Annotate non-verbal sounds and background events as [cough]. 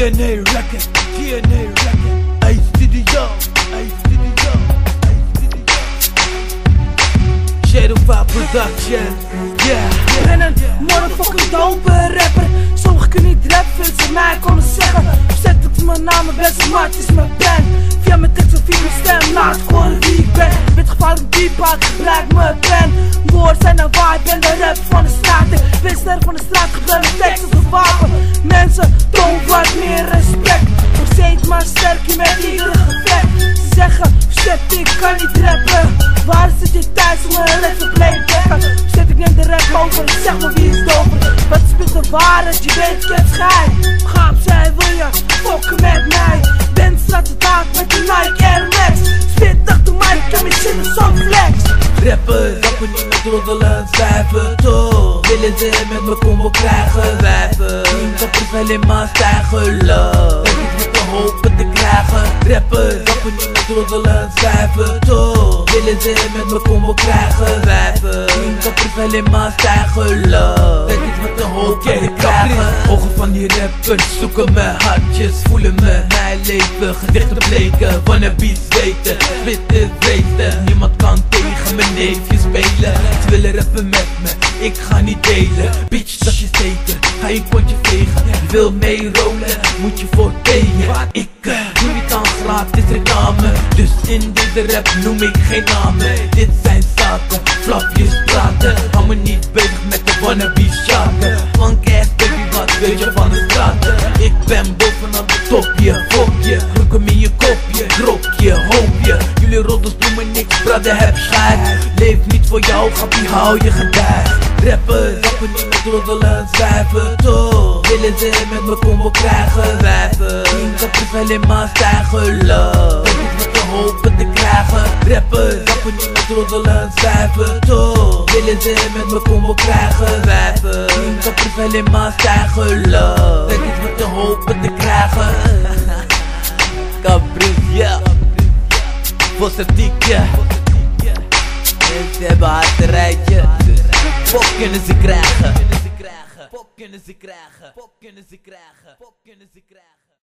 DNA record, DNA record. Ace Studio, Ace Studio, Ace Studio. Shadow 5 Production, yeah. Ik ben een motherfucking dope rapper. Sommigen kunnen niet rap, vinden ze mij konden zeggen. Zet het mijn naam, mijn beste smart is mijn pen. Via mijn tekst of via mijn stem, laat gewoon wie ik ben. Wit gevaarlijk diep, ik gebruik mijn pen. Woorden zijn naar waar, ik ben de ik kan niet rappen. Waar zit je thuis? Om een les te playbacken? Zet ik neem de rap over, zeg maar wie is doper Wat spit de waarheid, je weet ik het schijn. Ga opzij, wil je fokken met mij. Ben straat de taak met de Nike Air Max. Spit achter mij, ik heb mijn shit in zo'n flex. Rappers, rappen niet met roddelen, zwijven toch? Willen ze met me combo krijgen, wijven. Hun kappers alleen maar stijgen, love Heb ik de hopen te krijgen. Rappers, roddelen, zwijven toch Willen ze met me combo krijgen, wijven kappers alleen maar stijgen, love Heb ik met de hopen te krijgen Ogen van die rappers zoeken mijn hartjes Voelen me, mijn leven, gedichten bleken Wannabes weten, witte weten. Niemand kan tegen mijn neefje spelen. Ze willen rappen met me, ik ga niet delen. Bitch, dat je steken, ga je kontje vegen. Je wil meerolen, moet je voor tegen. Ik aan gratis reclame? Dus in deze rap noem ik geen namen. Dit zijn zaken, flapjes praten Hou me niet bezig met de wannabe shaken Funk ass baby, wat weet je van de straten Ik ben bovenaan de topje, fokje. Roek hem in je kopje, dropje, hoopje. Jullie roddels doen me niks, brother heb schijt. Leef niet voor jou, grappie hou je gedijt Rappen, rappen niet met roddelen, zwijven toch. Willen ze met me combo krijgen, wijven Kappers alleen maar stijgen, ik met de hopen te krijgen. Rappen, rappen niet met roddelen, zwijven toch? Willen ze met me combo krijgen, wijven. Hun kappers alleen maar stijgen, love Heb ik met de hopen te krijgen. [laughs] Caprice, yeah Positiekje Mensen hebben hard rijtje. Dus pop kunnen ze krijgen. Pop kunnen ze krijgen. Pop kunnen ze krijgen. Pop kunnen ze krijgen